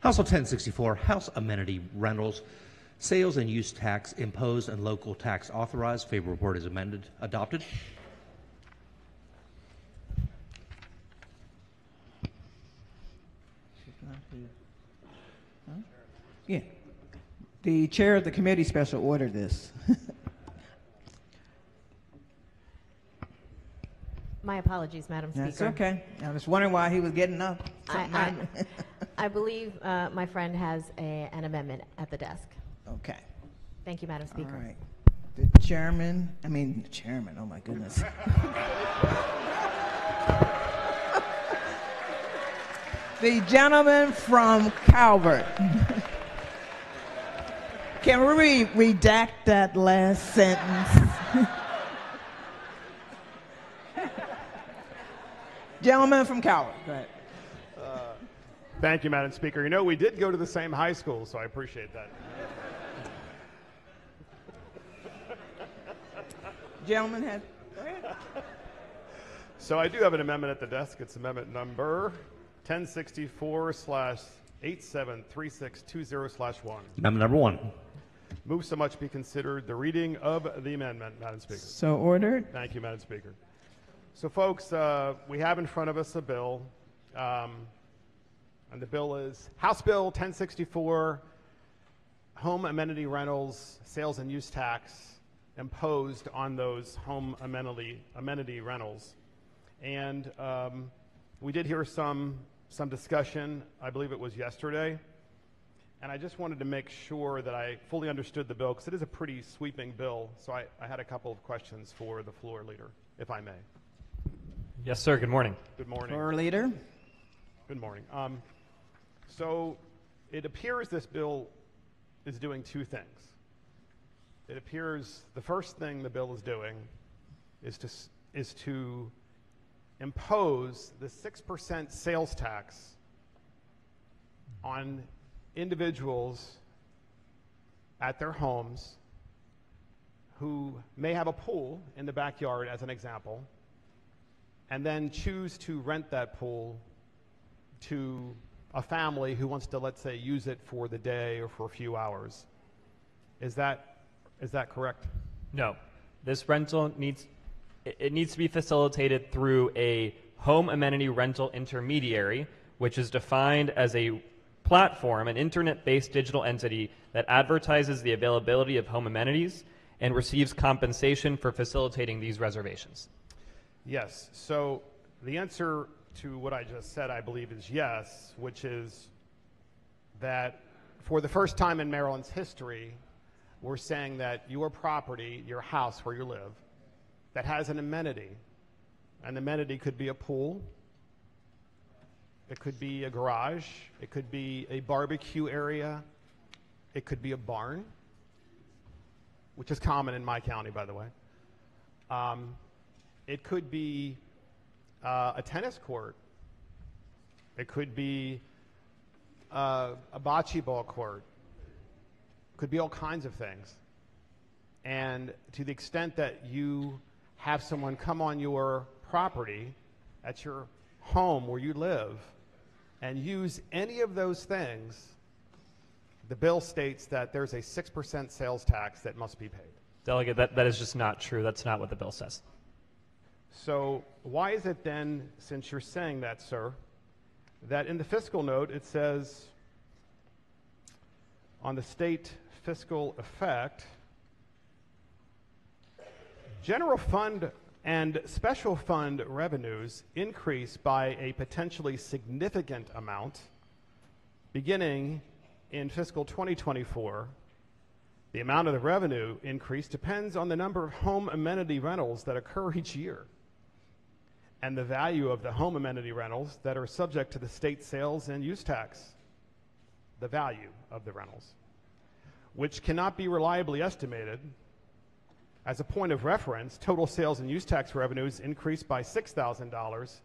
House Bill 1064, House Amenity Rentals, Sales and Use Tax Imposed and Local Tax Authorized. Favorable report is amended, adopted. Yeah. The chair of the committee special ordered this. My apologies, Madam Speaker. That's okay. I was wondering why he was getting up. I, I, I- believe uh, my friend has a, an amendment at the desk. Okay. Thank you, Madam All Speaker. right. The chairman, I mean, the chairman, oh my goodness. The gentleman from Calvert. Can we redact that last sentence? Gentleman from Calvert, go ahead. Thank you, Madam Speaker. You know, we did go to the same high school, so I appreciate that. Gentleman has, go ahead. So I do have an amendment at the desk. It's amendment number 1064 slash 873620 slash 1. Amendment number one. Move so much be considered the reading of the amendment, Madam Speaker. So ordered. Thank you, Madam Speaker. So, folks, uh, we have in front of us a bill, um, and the bill is House Bill 1064, home amenity rentals, sales and use tax imposed on those home amenity, amenity rentals. And um, we did hear some, some discussion, I believe it was yesterday. And I just wanted to make sure that I fully understood the bill because it is a pretty sweeping bill. So I, I had a couple of questions for the floor leader, if I may. Yes, sir. Good morning. Good morning. Floor leader. Good morning. Um, so it appears this bill is doing two things. It appears the first thing the bill is doing is to, is to impose the 6% sales tax on individuals at their homes who may have a pool in the backyard, as an example, and then choose to rent that pool to a family who wants to, let's say, use it for the day or for a few hours. Is that, is that correct? No, this rental needs it needs to be facilitated through a home amenity rental intermediary, which is defined as a platform, an internet-based digital entity that advertises the availability of home amenities and receives compensation for facilitating these reservations. Yes. So the answer to what I just said, I believe, is yes, which is that for the first time in Maryland's history, we're saying that your property, your house where you live, that has an amenity, an amenity could be a pool, it could be a garage, it could be a barbecue area, it could be a barn, which is common in my county, by the way. Um, it could be uh, a tennis court. It could be uh, a bocce ball court. Could be all kinds of things. And to the extent that you have someone come on your property at your home where you live and use any of those things, the bill states that there's a 6% sales tax that must be paid. Delegate, that, that is just not true. That's not what the bill says. So why is it then, since you're saying that, sir, that in the fiscal note it says on the state fiscal effect, general fund and special fund revenues increase by a potentially significant amount beginning in fiscal 2024 the amount of the revenue increase depends on the number of home amenity rentals that occur each year and the value of the home amenity rentals that are subject to the state sales and use tax, the value of the rentals, which cannot be reliably estimated. As a point of reference, total sales and use tax revenues increased by $6,000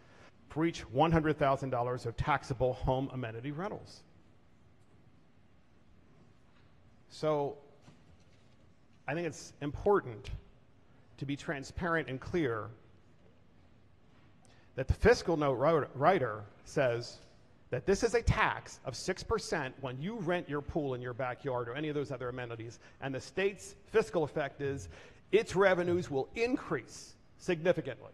for each $100,000 of taxable home amenity rentals. So I think it's important to be transparent and clear that the fiscal note writer- says that this is a tax of 6% when you rent your pool in your backyard or any of those other amenities, and the state's fiscal effect is its revenues will increase significantly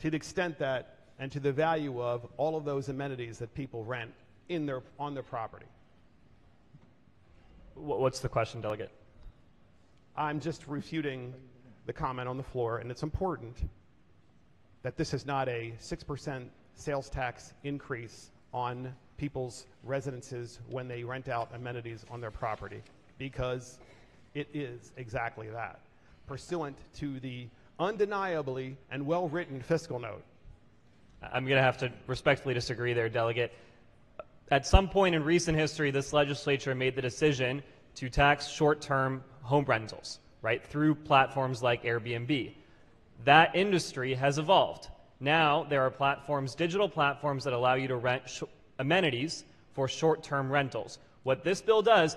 to the extent that and to the value of all of those amenities that people rent in their, on their property. What's the question, Delegate? I'm just refuting the comment on the floor, and it's important that this is not a 6% sales tax increase on people's residences when they rent out amenities on their property, because it is exactly that, pursuant to the undeniably and well written fiscal note. I'm going to have to respectfully disagree there, Delegate. At some point in recent history, this legislature made the decision to tax short term home rentals, right, through platforms like Airbnb. That industry has evolved. Now there are platforms, digital platforms, that allow you to rent amenities for short term rentals. What this bill does,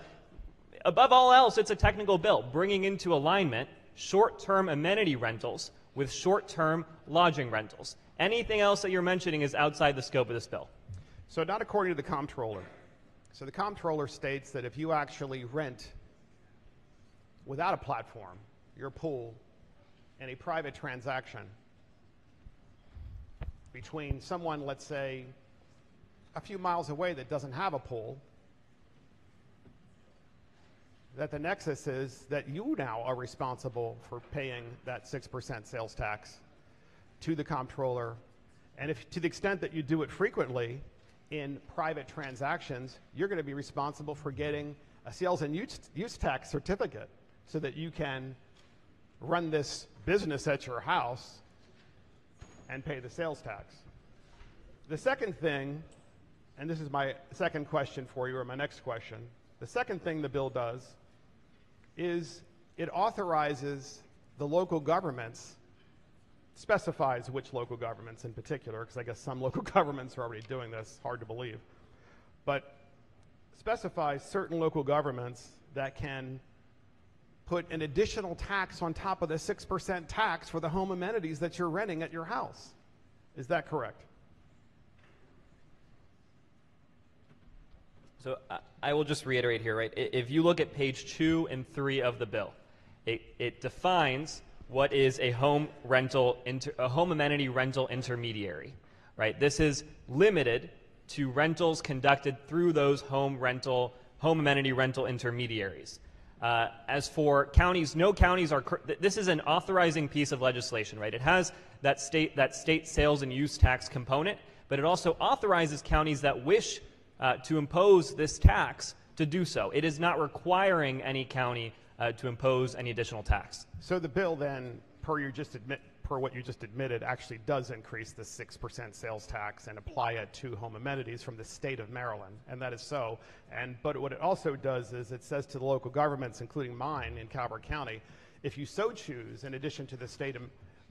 above all else, it's a technical bill, bringing into alignment short term amenity rentals with short term lodging rentals. Anything else that you're mentioning is outside the scope of this bill. So, not according to the comptroller. So, the comptroller states that if you actually rent without a platform your pool in a private transaction between someone, let's say, a few miles away that doesn't have a pool, that the nexus is that you now are responsible for paying that 6% sales tax to the comptroller. And if to the extent that you do it frequently in private transactions, you're going to be responsible for getting a sales and use, use tax certificate so that you can run this business at your house and pay the sales tax. The second thing, and this is my second question for you, or my next question, the second thing the bill does is it authorizes the local governments specifies which local governments in particular, because I guess some local governments are already doing this, hard to believe, but specifies certain local governments that can put an additional tax on top of the 6% tax for the home amenities that you're renting at your house. Is that correct? So I- will just reiterate here, right? If you look at page two and three of the bill, it, it defines what is a home rental, inter, a home amenity rental intermediary, right? This is limited to rentals conducted through those home rental, home amenity rental intermediaries. Uh, as for counties, no counties are. This is an authorizing piece of legislation, right? It has that state that state sales and use tax component, but it also authorizes counties that wish uh, to impose this tax to do so. It is not requiring any county uh, to impose any additional tax. So the bill then, per your just admit, per what you just admitted, actually does increase the six percent sales tax and apply it to home amenities from the state of Maryland, and that is so. And but what it also does is it says to the local governments, including mine in Calvert County, if you so choose, in addition to the state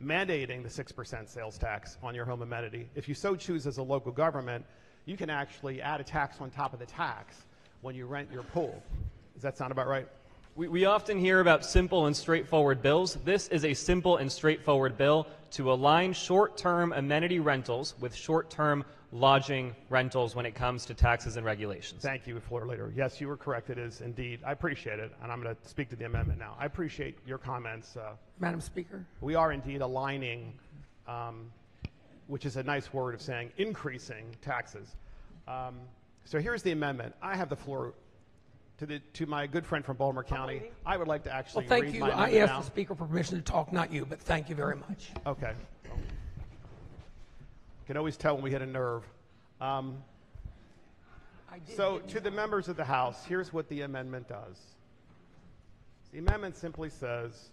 mandating the six percent sales tax on your home amenity, if you so choose as a local government, you can actually add a tax on top of the tax when you rent your pool. Does that sound about right? We, we often hear about simple and straightforward bills. This is a simple and straightforward bill to align short term amenity rentals with short term lodging rentals when it comes to taxes and regulations. Thank you, floor leader. Yes, you were correct. It is indeed. I appreciate it, and I'm going to speak to the amendment now. I appreciate your comments. Uh, Madam Speaker, we are indeed aligning, um, which is a nice word of saying increasing taxes. Um, so here's the amendment. I have the floor to the to my good friend from Baltimore County. I would like to actually well, thank read you. my I amendment asked now. the Speaker for permission to talk, not you, but thank you very much. Okay. Can always tell when we hit a nerve. Um, So, to the members of the House, here's what the amendment does. The amendment simply says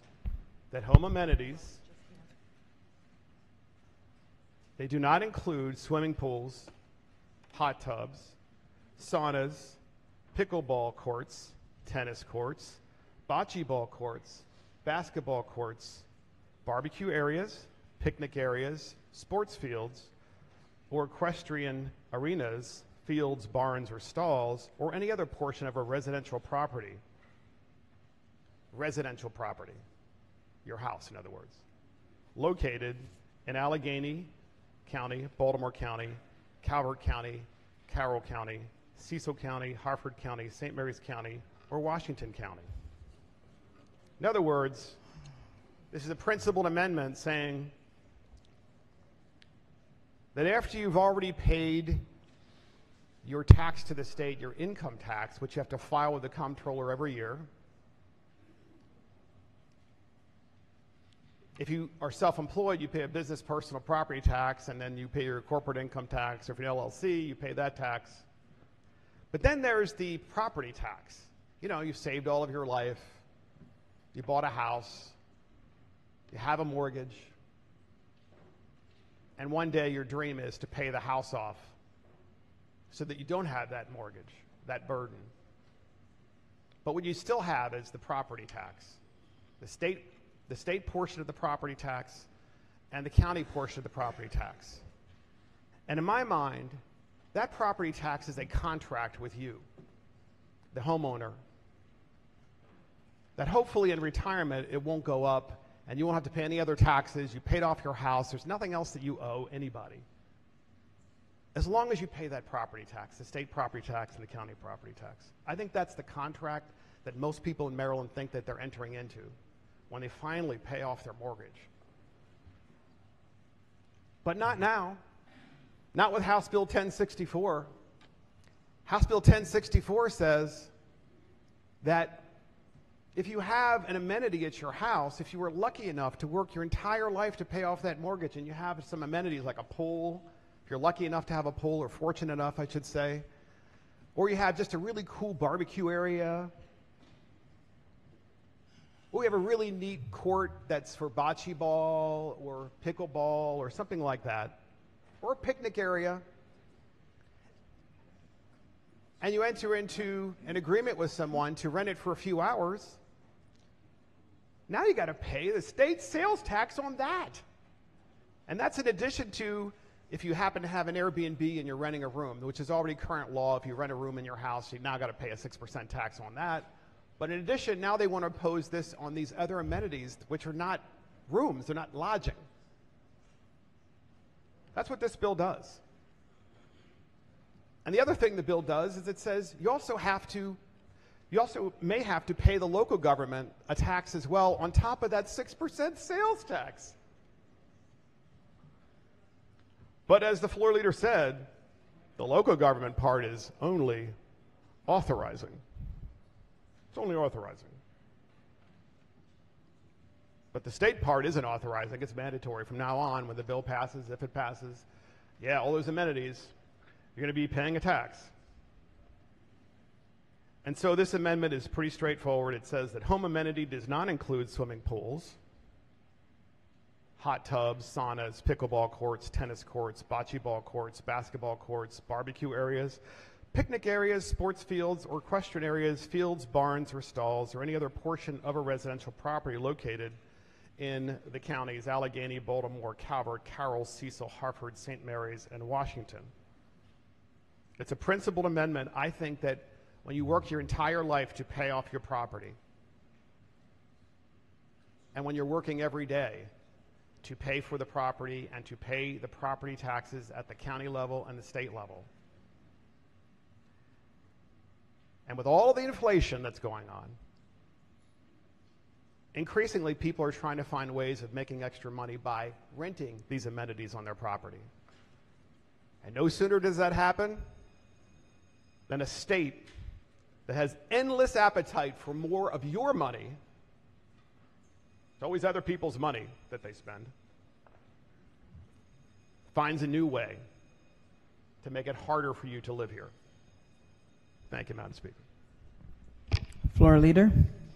that home amenities, they do not include swimming pools, hot tubs, saunas, pickleball courts, tennis courts, bocce ball courts, basketball courts, barbecue areas, picnic areas, sports fields, or equestrian arenas, fields, barns, or stalls, or any other portion of a residential property. Residential property, your house, in other words, located in Allegany County, Baltimore County, Calvert County, Carroll County, Cecil County, Harford County, St. Mary's County, or Washington County. In other words, this is a principled amendment saying that after you've already paid your tax to the state, your income tax, which you have to file with the comptroller every year, if you are self-employed, you pay a business personal property tax, and then you pay your corporate income tax. Or if you're an LLC, you pay that tax. But then there's the property tax. You know, you've saved all of your life, you bought a house, you have a mortgage, and one day your dream is to pay the house off so that you don't have that mortgage, that burden. But what you still have is the property tax. The state, the state portion of the property tax and the county portion of the property tax. And in my mind, that property tax is a contract with you, the homeowner, that hopefully in retirement it won't go up and you won't have to pay any other taxes. You paid off your house. There's nothing else that you owe anybody. As long as you pay that property tax, the state property tax and the county property tax. I think that's the contract that most people in Maryland think that they're entering into when they finally pay off their mortgage. But not now. Not with House Bill 1064. House Bill 1064 says that if you have an amenity at your house, if you were lucky enough to work your entire life to pay off that mortgage and you have some amenities like a pool, if you're lucky enough to have a pool or fortunate enough, I should say, or you have just a really cool barbecue area, or we have a really neat court that's for bocce ball or pickleball or something like that, or a picnic area, and you enter into an agreement with someone to rent it for a few hours, now you got to pay the state sales tax on that. And that's in addition to if you happen to have an Airbnb and you're renting a room, which is already current law. If you rent a room in your house, you now got to pay a 6% tax on that. But in addition, now they want to impose this on these other amenities, which are not rooms, they're not lodging. That's what this bill does. And the other thing the bill does is it says you also have to, you also may have to pay the local government a tax as well on top of that 6% sales tax. But as the floor leader said, the local government part is only authorizing. It's only authorizing. But the state part isn't authorized. authorizing, it's mandatory from now on when the bill passes, if it passes. Yeah, all those amenities, you're going to be paying a tax. And so this amendment is pretty straightforward. It says that home amenity does not include swimming pools, hot tubs, saunas, pickleball courts, tennis courts, bocce ball courts, basketball courts, barbecue areas, picnic areas, sports fields, or equestrian areas, fields, barns, or stalls, or any other portion of a residential property located in the counties Allegany, Baltimore, Calvert, Carroll, Cecil, Harford, St. Mary's, and Washington. It's a principled amendment. I think that when you work your entire life to pay off your property, and when you're working every day to pay for the property and to pay the property taxes at the county level and the state level, and with all the inflation that's going on, increasingly people are trying to find ways of making extra money by renting these amenities on their property. And no sooner does that happen than a state that has endless appetite for more of your money. It's always other people's money that they spend. Finds a new way to make it harder for you to live here. Thank you, Madam Speaker. Floor leader.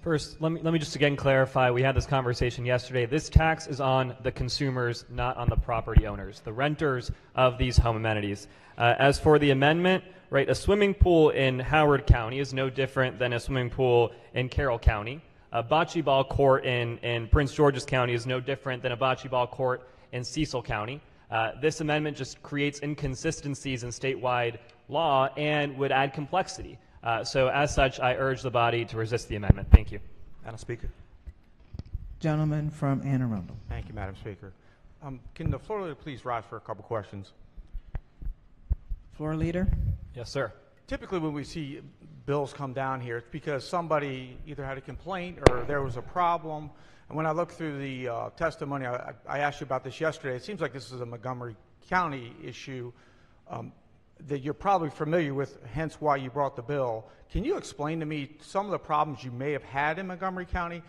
First, let me, let me just again clarify. We had this conversation yesterday. This tax is on the consumers, not on the property owners, the renters of these home amenities. Uh, as for the amendment, right, a swimming pool in Howard County is no different than a swimming pool in Carroll County. A bocce ball court in, in Prince George's County is no different than a bocce ball court in Cecil County. Uh, this amendment just creates inconsistencies in statewide law and would add complexity. Uh, so, as such, I urge the body to resist the amendment. Thank you. Madam Speaker. Gentleman from Anne Arundel. Thank you, Madam Speaker. Um, can the floor leader please rise for a couple questions? Floor leader. Yes, sir. Typically, when we see bills come down here, it's because somebody either had a complaint or there was a problem. And when I look through the uh, testimony, I, I asked you about this yesterday. It seems like this is a Montgomery County issue um, that you're probably familiar with, hence why you brought the bill. Can you explain to me some of the problems you may have had in Montgomery County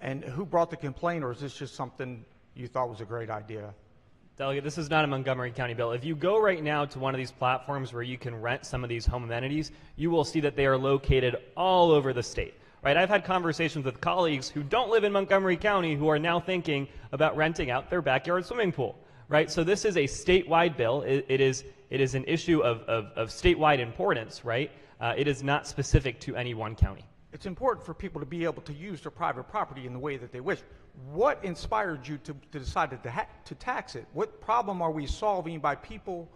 and who brought the complaint, or is this just something you thought was a great idea? Delegate, this is not a Montgomery County bill. If you go right now to one of these platforms where you can rent some of these home amenities, you will see that they are located all over the state. Right? I've had conversations with colleagues who don't live in Montgomery County who are now thinking about renting out their backyard swimming pool. Right? So this is a statewide bill. It, it is it is an issue of, of, of statewide importance. Right? Uh, it is not specific to any one county. It's important for people to be able to use their private property in the way that they wish. What inspired you to, to decide to, to tax it? What problem are we solving by people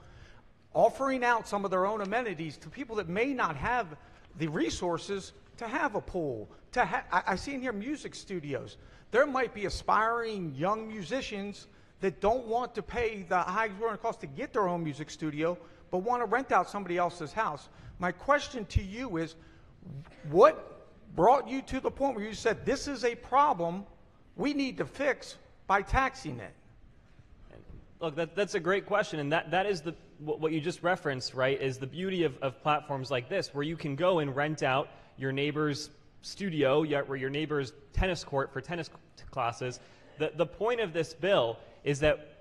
offering out some of their own amenities to people that may not have the resources to have a pool? To I, I see in here music studios. There might be aspiring young musicians that don't want to pay the high exorbitant cost to get their own music studio, but want to rent out somebody else's house. My question to you is what brought you to the point where you said this is a problem we need to fix by taxing it? Look, that, that's a great question, and that, that is the what you just referenced, right? Is the beauty of, of platforms like this, where you can go and rent out your neighbor's studio, yet or your neighbor's tennis court for tennis classes. The the point of this bill is that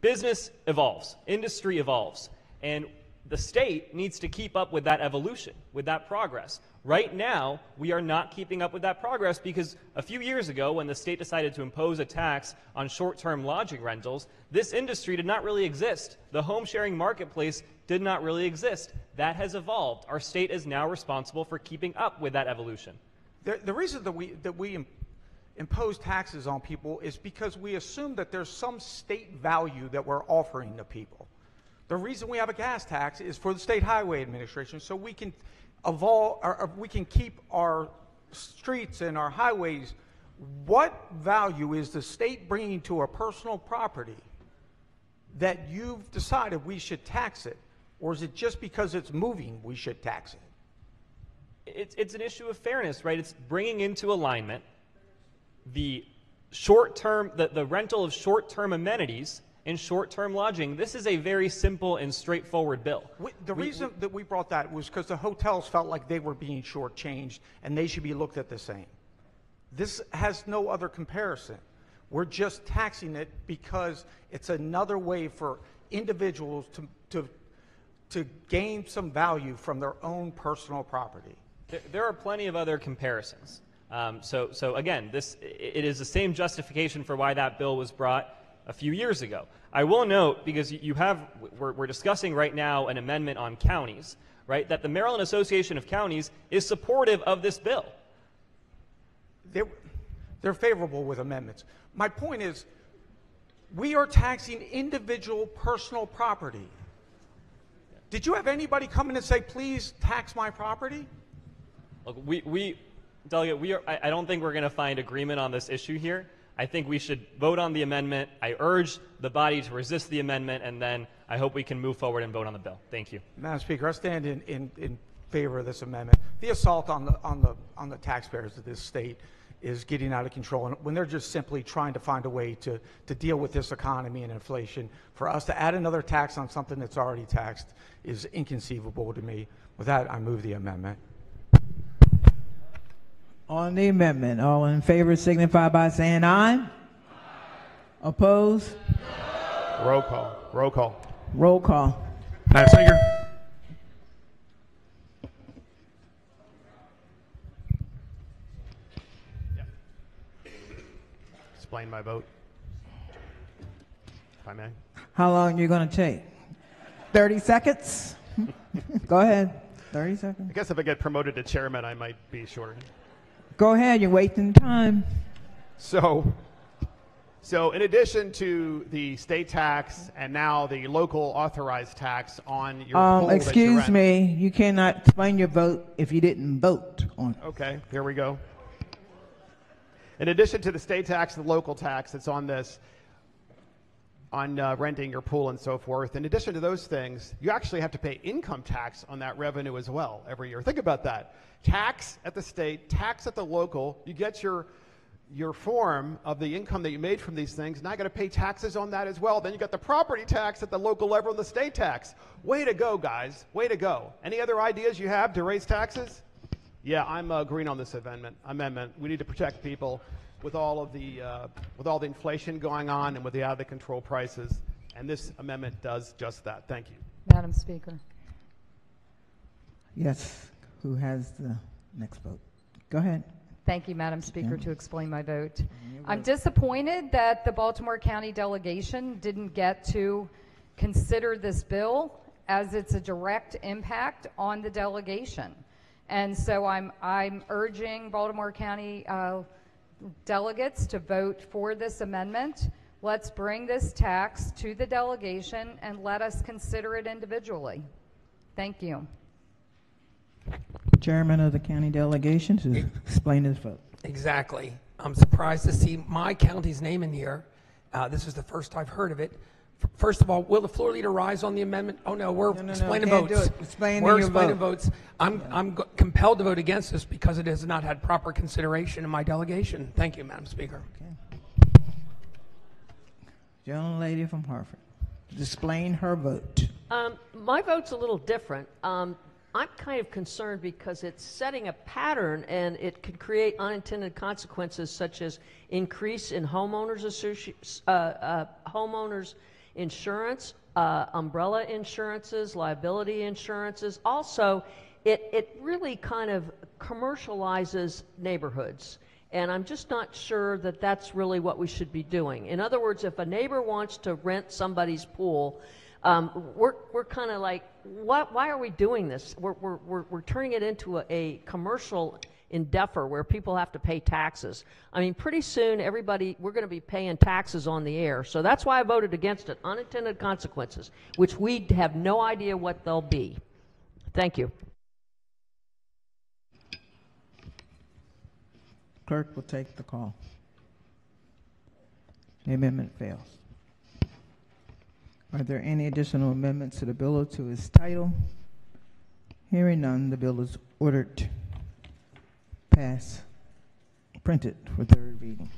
business evolves, industry evolves, and the state needs to keep up with that evolution, with that progress. Right now, we are not keeping up with that progress because a few years ago, when the state decided to impose a tax on short term lodging rentals, this industry did not really exist. The home sharing marketplace did not really exist. That has evolved. Our state is now responsible for keeping up with that evolution. The, the reason that we, that we impose taxes on people is because we assume that there's some state value that we're offering to people. The reason we have a gas tax is for the State Highway Administration, so we can evolve, or, we can keep our streets and our highways. What value is the state bringing to a personal property that you've decided we should tax it? Or is it just because it's moving we should tax it? it's, it's an issue of fairness, right? It's bringing into alignment the short term, the, the rental of short term amenities and short term lodging. This is a very simple and straightforward bill. We, the We- reason that we brought that was because the hotels felt like they were being shortchanged and they should be looked at the same. This has no other comparison. We're just taxing it because it's another way for individuals to, to, to gain some value from their own personal property. There, there are plenty of other comparisons. Um, so, so again, this it is the same justification for why that bill was brought a few years ago. I will note because you- have we're, we're discussing right now an amendment on counties, right? That the Maryland Association of Counties is supportive of this bill. They're, they're favorable with amendments. My point is, we are taxing individual personal property. Did you have anybody come in and say, please tax my property? Look, we, we delegate, we are, I, I don't think we're going to find agreement on this issue here. I think we should vote on the amendment. I urge the body to resist the amendment, and then I hope we can move forward and vote on the bill. Thank you. Madam Speaker, I stand in, in, in favor of this amendment. The assault on the, on, the, on the taxpayers of this state is getting out of control. And when they're just simply trying to find a way to, to deal with this economy and inflation, for us to add another tax on something that's already taxed is inconceivable to me. With that, I move the amendment. On the amendment, all in favor signify by saying aye. Oppose? Roll call. Roll call. Roll call. Madam Speaker, Explain my vote. If I may. How long are you going to take? 30 seconds? Go ahead. 30 seconds. I guess if I get promoted to chairman, I might be shorter. Go ahead, you're wasting time. So, so in addition to the state tax and now the local authorized tax on your Um, pool that you excuse rent- me, you cannot explain your vote if you didn't vote on it. Okay, here we go. In addition to the state tax and the local tax that's on this, on uh, renting your pool and so forth. In addition to those things, you actually have to pay income tax on that revenue as well every year. Think about that. Tax at the state, tax at the local. You get your your form of the income that you made from these things. Now you got to pay taxes on that as well. Then you got the property tax at the local level and the state tax. Way to go, guys. Way to go. Any other ideas you have to raise taxes? Yeah, I'm uh, agreeing on this amendment. Amendment. We need to protect people with all of the uh, with all the inflation going on and with the out of the control prices. And this amendment does just that. Thank you. Madam Speaker. Yes. Who has the next vote? Go ahead. Thank you, Madam Speaker, to explain my vote. I'm disappointed that the Baltimore County delegation didn't get to consider this bill as it's a direct impact on the delegation. And so I'm, I'm urging Baltimore County uh, delegates to vote for this amendment. Let's bring this tax to the delegation and let us consider it individually. Thank you. Chairman of the county delegation to explain his vote. Exactly. I'm surprised to see my county's name in here. Uh, This is the first I've heard of it. F- First of all, will the floor leader rise on the amendment? Oh, no, we're No, no, no, explaining can't do votes. it. Explain We're your explaining vote. votes. I'm, I'm go- compelled to vote against this because it has not had proper consideration in my delegation. Thank you, Madam Speaker. Gentle lady from Harford. to Explain her vote. Um, my vote's a little different. Um, I'm kind of concerned because it's setting a pattern and it could create unintended consequences such as increase in homeowners associ- uh, uh, homeowners insurance, uh, umbrella insurances, liability insurances. Also, it, it really kind of commercializes neighborhoods. And I'm just not sure that that's really what we should be doing. In other words, if a neighbor wants to rent somebody's pool, um, we're, we're kind of like, what, why are we doing this? We're, we're, we're, we're turning it into a, a commercial endeavor where people have to pay taxes. I mean, pretty soon, everybody, we're going to be paying taxes on the air. So that's why I voted against it. Unintended consequences, which we have no idea what they'll be. Thank you. Clerk will take the call. The amendment fails. Are there any additional amendments to the bill or to its title? Hearing none, the bill is ordered pass, printed for third reading.